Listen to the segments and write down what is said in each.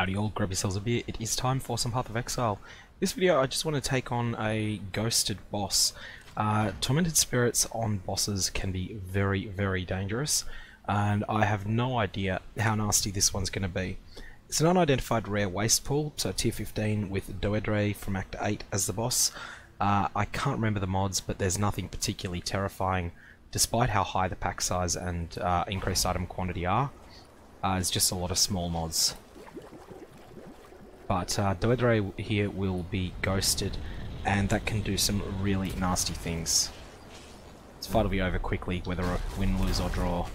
Howdy all, grab yourselves a beer, it is time for some Path of Exile. This video I just want to take on a ghosted boss. Uh, tormented spirits on bosses can be very, very dangerous, and I have no idea how nasty this one's going to be. It's an unidentified rare waste pool, so tier 15 with Doedre from Act 8 as the boss. Uh, I can't remember the mods, but there's nothing particularly terrifying, despite how high the pack size and uh, increased item quantity are. Uh, it's just a lot of small mods. But uh, here will be ghosted, and that can do some really nasty things. This fight will be over quickly, whether a win, lose, or draw.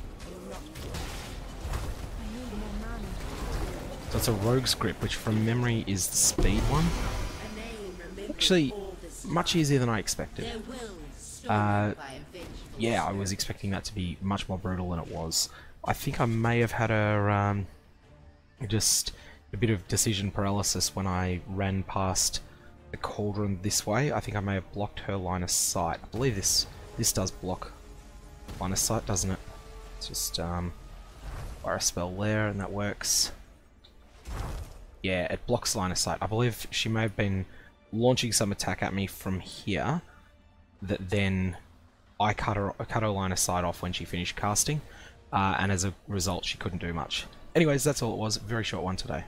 So it's a Rogue's Grip, which from memory is the speed one. Actually, much easier than I expected. Uh, yeah, I was expecting that to be much more brutal than it was. I think I may have had a um, just a bit of decision paralysis when I ran past the cauldron this way. I think I may have blocked her line of sight. I believe this this does block line of sight, doesn't it? It's just um, fire a spell there, and that works. Yeah, it blocks line of sight. I believe she may have been launching some attack at me from here that then I cut her, cut her line of sight off when she finished casting, uh, and as a result she couldn't do much. Anyways, that's all it was. Very short one today.